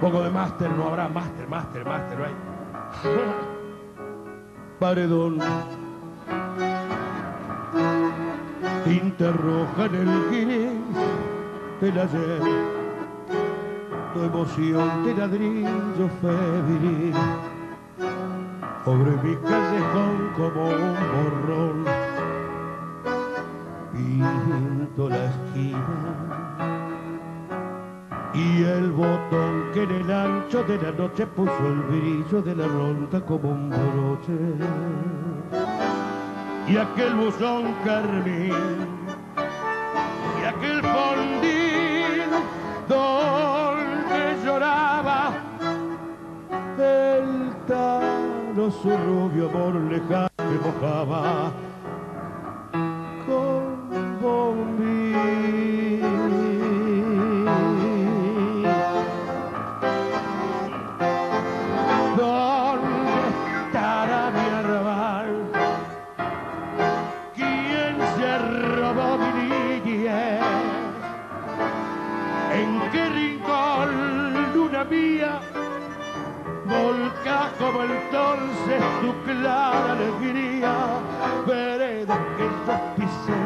poco de máster, no habrá máster, máster, máster, no hay. Paredón. Tinta roja en el gris del ayer. Tu emoción de ladrillo febril. Sobre mi callejón como un borrón. Botón que en el ancho de la noche puso el brillo de la ronda como un broche. Y aquel buzón carmín, y aquel fondín donde lloraba el tano su rubio amor lejano que mojaba ¿En qué rincón, luna mía, volca como entonces tu clara alegría, vereda que yo pisé?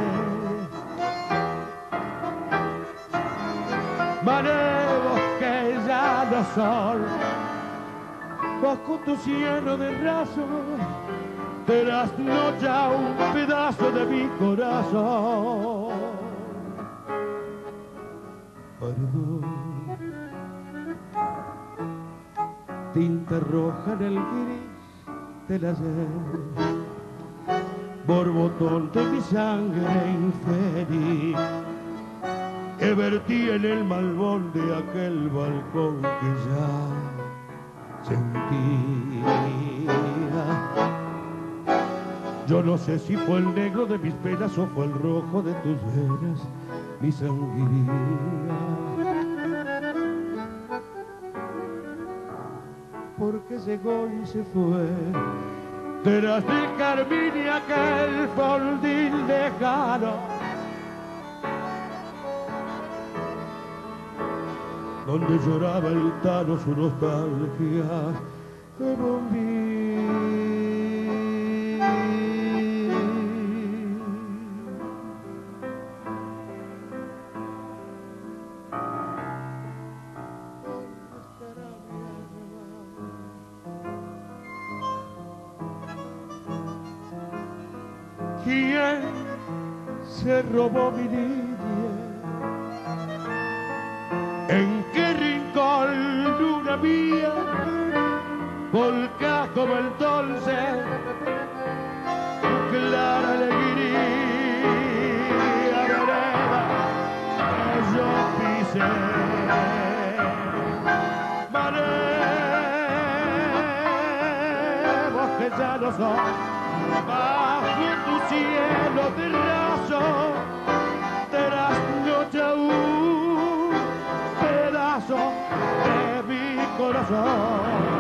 Manejos que ya no son bajo tu cielo de raso trasnocha un pedazo de mi corazón. Tinta roja en el gris del ayer, borbotón de mi sangre infeliz que vertí en el malvón de aquel balcón que ya sentía. Yo no sé si fue el negro de mis penas o fue el rojo de tus venas, mi sangría. Porque llegó y se fue, tras del carmín y aquel fondín lejano. donde lloraba el tano su nostalgia de bombín. ¿Quién se robó mi niñez? ¿En qué rincón, luna mía, volcás como dulce, tu clara alegría, vereda que yo pisé? Maremos que ya no son, bajo corazón.